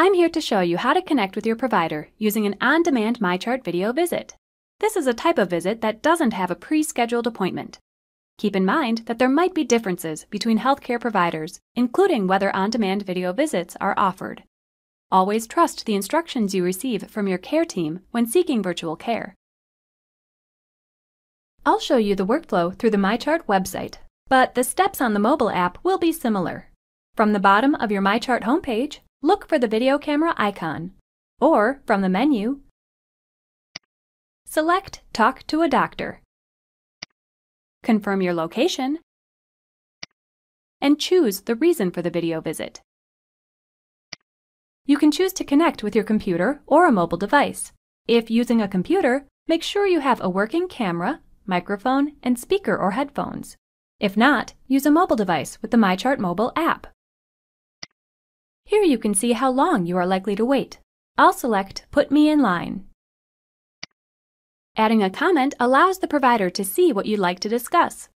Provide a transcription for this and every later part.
I'm here to show you how to connect with your provider using an on-demand MyChart video visit. This is a type of visit that doesn't have a pre-scheduled appointment. Keep in mind that there might be differences between healthcare providers, including whether on-demand video visits are offered. Always trust the instructions you receive from your care team when seeking virtual care. I'll show you the workflow through the MyChart website, but the steps on the mobile app will be similar. From the bottom of your MyChart homepage, look for the video camera icon, or from the menu, select Talk to a Doctor. Confirm your location, and choose the reason for the video visit. You can choose to connect with your computer or a mobile device. If using a computer, make sure you have a working camera, microphone, and speaker or headphones. If not, use a mobile device with the MyChart mobile app. Here you can see how long you are likely to wait. I'll select Put Me in Line. Adding a comment allows the provider to see what you'd like to discuss.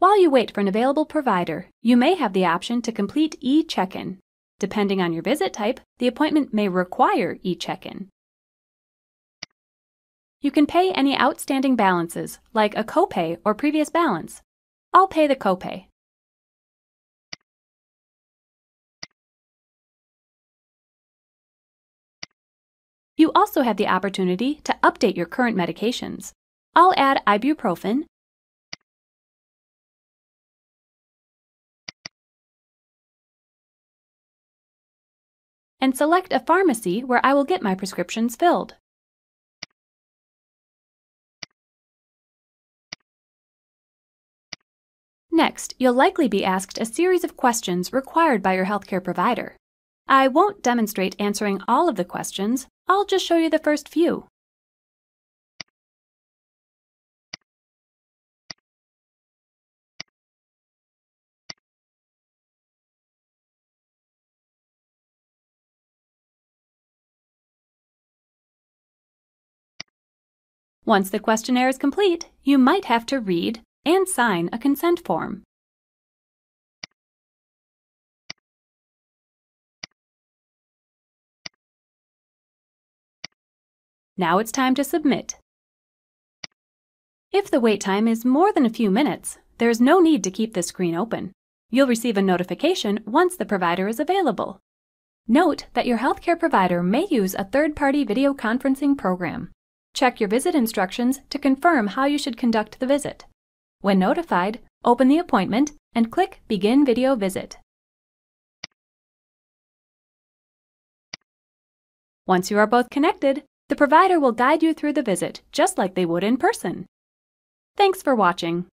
While you wait for an available provider, you may have the option to complete e-check-in. Depending on your visit type, the appointment may require e-check-in. You can pay any outstanding balances, like a copay or previous balance, I'll pay the copay. You also have the opportunity to update your current medications. I'll add ibuprofen, and select a pharmacy where I will get my prescriptions filled. Next, you'll likely be asked a series of questions required by your healthcare provider. I won't demonstrate answering all of the questions, I'll just show you the first few. Once the questionnaire is complete, you might have to read, and sign a consent form. Now it's time to submit. If the wait time is more than a few minutes, there's no need to keep the screen open. You'll receive a notification once the provider is available. Note that your healthcare provider may use a third-party video conferencing program. Check your visit instructions to confirm how you should conduct the visit. When notified, open the appointment and click Begin Video Visit. Once you are both connected, the provider will guide you through the visit just like they would in person. Thanks for watching.